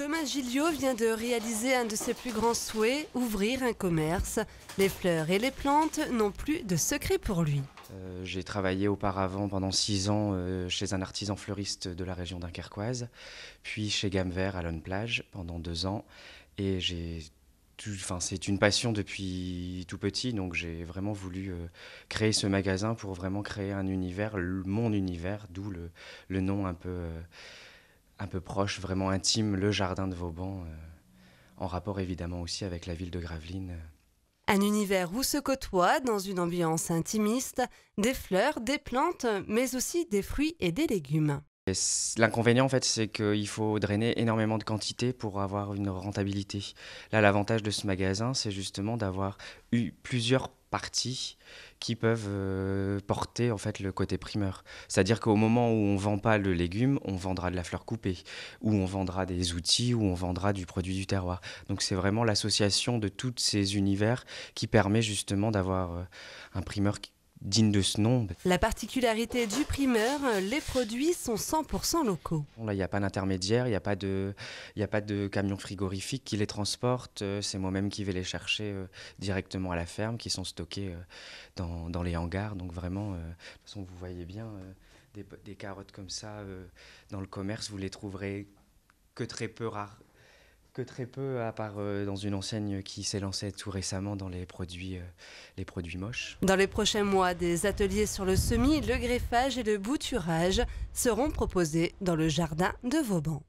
Thomas Gilliot vient de réaliser un de ses plus grands souhaits, ouvrir un commerce. Les fleurs et les plantes n'ont plus de secret pour lui. Euh, j'ai travaillé auparavant pendant six ans euh, chez un artisan fleuriste de la région dunkerquoise, puis chez Gamme Vert à Lone Plage pendant deux ans. Et j'ai c'est une passion depuis tout petit, donc j'ai vraiment voulu euh, créer ce magasin pour vraiment créer un univers, mon univers, d'où le, nom un peu un peu proche, vraiment intime, le jardin de Vauban, euh, en rapport évidemment aussi avec la ville de Gravelines. Un univers où se côtoient, dans une ambiance intimiste, des fleurs, des plantes, mais aussi des fruits et des légumes. L'inconvénient, en fait, c'est qu'il faut drainer énormément de quantité pour avoir une rentabilité. Là, l'avantage de ce magasin, c'est justement d'avoir eu plusieurs parties qui peuvent euh, porter en fait le côté primeur. C'est-à-dire qu'au moment où on vend pas le légume, on vendra de la fleur coupée, ou on vendra des outils, ou on vendra du produit du terroir. Donc c'est vraiment l'association de tous ces univers qui permet justement d'avoir euh, un primeur digne de ce nom. La particularité du primeur, les produits sont 100% locaux. Là, il n'y a pas d'intermédiaire, il n'y a, pas de, a pas de camion frigorifique qui les transporte. Euh, c'est moi-même qui vais les chercher euh, directement à la ferme, qui sont stockés euh, dans, les hangars. Donc vraiment, de toute façon, vous voyez bien, des, des, carottes comme ça dans le commerce, vous les trouverez que très peu rares que très peu, à part euh, dans une enseigne qui s'est lancée tout récemment dans les produits, euh, les produits moches. Dans les prochains mois, des ateliers sur le semis, le greffage et le bouturage seront proposés dans le jardin de Vauban.